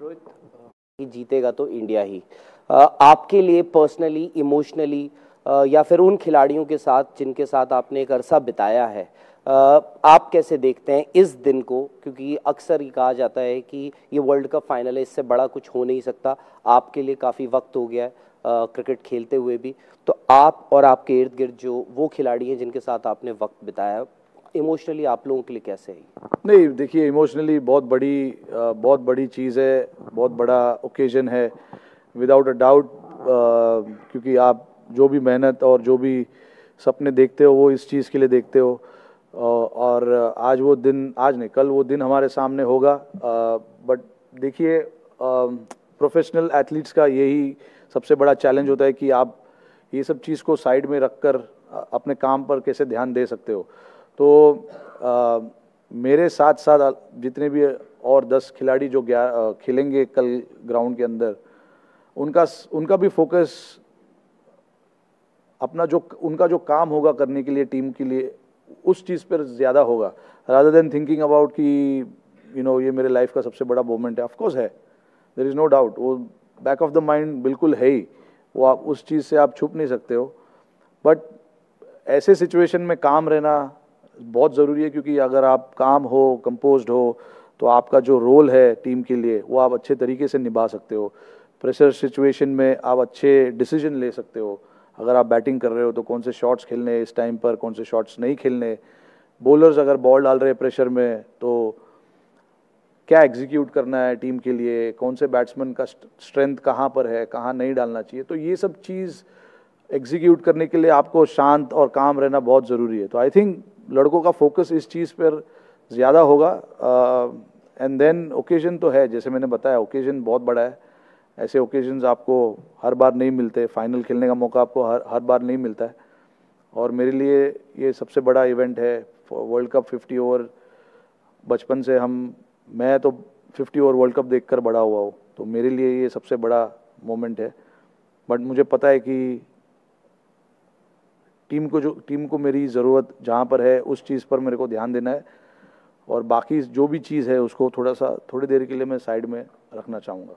रोहित जीतेगा तो इंडिया ही। आपके लिए पर्सनली इमोशनली या फिर उन खिलाड़ियों के साथ जिनके साथ आपने एक अरसा बिताया है आप कैसे देखते हैं इस दिन को? क्योंकि अक्सर ही कहा जाता है कि ये वर्ल्ड कप फाइनल है, इससे बड़ा कुछ हो नहीं सकता। आपके लिए काफ़ी वक्त हो गया है क्रिकेट खेलते हुए भी। तो आप और आपके इर्द गिर्द जो वो खिलाड़ी हैं जिनके साथ आपने वक्त बिताया इमोशनली आप लोगों के लिए कैसे है? नहीं, देखिए इमोशनली बहुत बड़ी बहुत बड़ी चीज़ है, बहुत बड़ा ओकेजन है। विदाउट अ डाउट क्योंकि आप जो भी मेहनत और जो भी सपने देखते हो, वो इस चीज़ के लिए देखते हो। और आज वो दिन, आज नहीं, कल वो दिन हमारे सामने होगा। बट देखिए प्रोफेशनल एथलीट्स का यही सबसे बड़ा चैलेंज होता है कि आप ये सब चीज़ को साइड में रखकर अपने काम पर कैसे ध्यान दे सकते हो। तो आ, मेरे साथ साथ जितने भी और दस खिलाड़ी जो खेलेंगे कल ग्राउंड के अंदर उनका उनका भी फोकस अपना जो उनका जो काम होगा करने के लिए टीम के लिए उस चीज़ पर ज़्यादा होगा। रादर देन थिंकिंग अबाउट कि यू नो ये मेरे लाइफ का सबसे बड़ा मोमेंट है। ऑफकोर्स है। देर इज़ नो डाउट वो बैक ऑफ़ द माइंड बिल्कुल है ही। वो आप उस चीज़ से आप छुप नहीं सकते हो। बट ऐसे सिचुएशन में काम रहना बहुत ज़रूरी है क्योंकि अगर आप काम हो कंपोज हो तो आपका जो रोल है टीम के लिए, वो आप अच्छे तरीके से निभा सकते हो। प्रेशर सिचुएशन में आप अच्छे डिसीज़न ले सकते हो। अगर आप बैटिंग कर रहे हो तो कौन से शॉट्स खेलने इस टाइम पर, कौन से शॉट्स नहीं खेलने बॉलर्स अगर बॉल डाल रहे हैं प्रेशर में तो क्या एग्जीक्यूट करना है टीम के लिए? कौन से बैट्समैन का स्ट्रेंथ कहाँ पर है, कहाँ नहीं डालना चाहिए? तो ये सब चीज़ एग्जीक्यूट करने के लिए आपको शांत और काम रहना बहुत ज़रूरी है। तो आई थिंक लड़कों का फोकस इस चीज़ पर ज़्यादा होगा। एंड देन ओकेजन तो है, जैसे मैंने बताया ओकेजन बहुत बड़ा है। ऐसे ओकेजन्स आपको हर बार नहीं मिलते फाइनल खेलने का मौका आपको हर हर बार नहीं मिलता है। और मेरे लिए ये सबसे बड़ा इवेंट है वर्ल्ड कप 50 ओवर बचपन से हम, मैं तो 50 ओवर वर्ल्ड कप देखकर बड़ा हुआ हूँ तो मेरे लिए ये सबसे बड़ा मोमेंट है। बट मुझे पता है कि टीम को जो, टीम को मेरी ज़रूरत जहाँ पर है, उस चीज़ पर मेरे को ध्यान देना है। और बाकी जो भी चीज़ है, उसको थोड़ा सा, थोड़ी देर के लिए मैं साइड में रखना चाहूँगा।